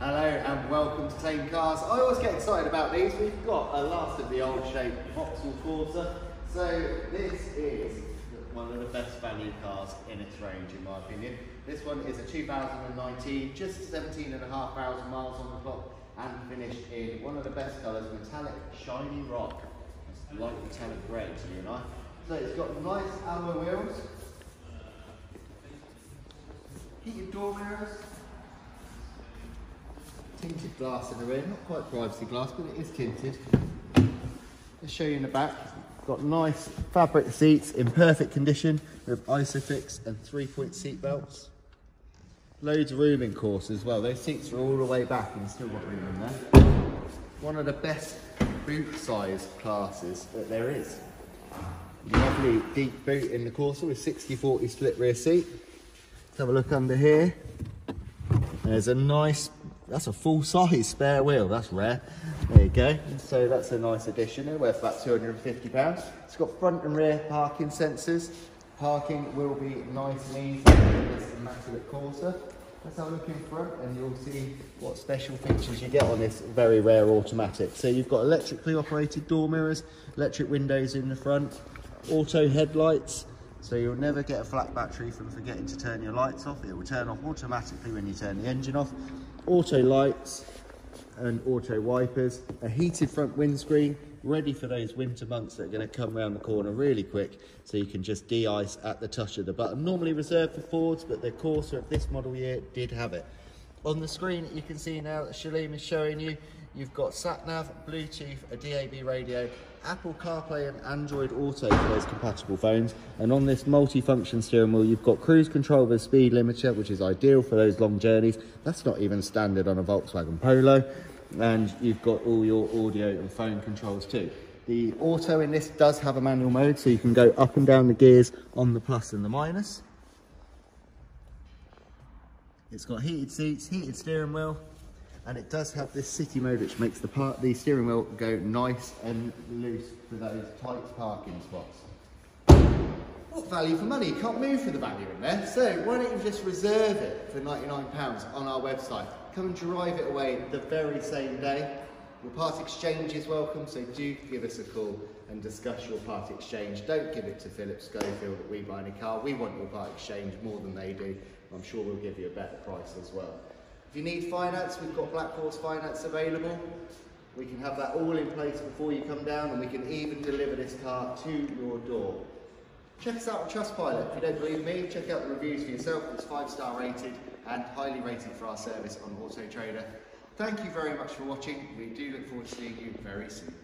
Hello and welcome to Thame Cars. I always get excited about these. We've got a last of the old shape Vauxhall Corsa. So this is one of the best value cars in its range in my opinion. This one is a 2019, just 17,500 miles on the clock and finished in one of the best colours, metallic shiny rock. It's like metallic grey to you and I. So it's got nice alloy wheels, heated door mirrors, tinted glass in the rear, not quite privacy glass, but it is tinted. Let's show you in the back. Got nice fabric seats in perfect condition with Isofix and three-point seat belts. Loads of room in Corsa as well. Those seats are all the way back and still got room in there. One of the best boot size classes that there is. Lovely deep boot in the Corsa with 60-40 split rear seat. Let's have a look under here. There's a nice, that's a full size spare wheel, that's rare. There you go. So that's a nice addition, they're worth about £250. It's got front and rear parking sensors. Parking will be nice and easy this immaculate Corsa. Let's have a look in front and you'll see what special features you get on this very rare automatic. So you've got electrically operated door mirrors, electric windows in the front, auto headlights, so you'll never get a flat battery from forgetting to turn your lights off. It will turn off automatically when you turn the engine off. Auto lights and auto wipers, a heated front windscreen, ready for those winter months that are going to come around the corner really quick so you can just de-ice at the touch of the button. Normally reserved for Fords, but the Corsa of this model year did have it. On the screen, you can see now that Shalem is showing you, you've got sat-nav, Bluetooth, a DAB radio, Apple CarPlay and Android Auto for those compatible phones. And on this multi-function steering wheel, you've got cruise control with a speed limiter, which is ideal for those long journeys. That's not even standard on a Volkswagen Polo. And you've got all your audio and phone controls too. The auto in this does have a manual mode, so you can go up and down the gears on the plus and the minus. It's got heated seats, heated steering wheel, and it does have this city mode which makes the, part, the steering wheel go nice and loose for those tight parking spots. What value for money? You can't move for the value in there. So why don't you just reserve it for £99 on our website. Come and drive it away the very same day. Your part exchange is welcome, so do give us a call and discuss your part exchange. Don't give it to Philip Schofield that we buy any car. We want your part exchange more than they do. I'm sure we'll give you a better price as well. If you need finance, we've got Black Horse Finance available. We can have that all in place before you come down and we can even deliver this car to your door. Check us out on Trustpilot. If you don't believe me, check out the reviews for yourself. It's five star rated and highly rated for our service on Auto Trader. Thank you very much for watching. We do look forward to seeing you very soon.